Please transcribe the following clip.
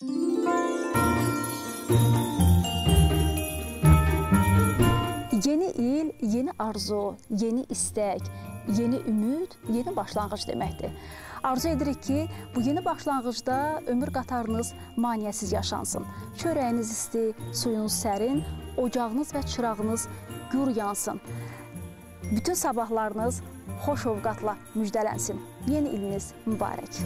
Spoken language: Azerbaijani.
Yeni il, yeni arzu, yeni istək, yeni ümid, yeni başlanğıc deməkdir. Arzu edirik ki, bu yeni başlanğıcda ömür qatarınız maneəsiz yaşansın. Çörəyiniz isti, suyunuz sərin, ocağınız və çırağınız gür yansın. Bütün sabahlarınız xoş ovqatla müjdələnsin. Yeni iliniz mübarək.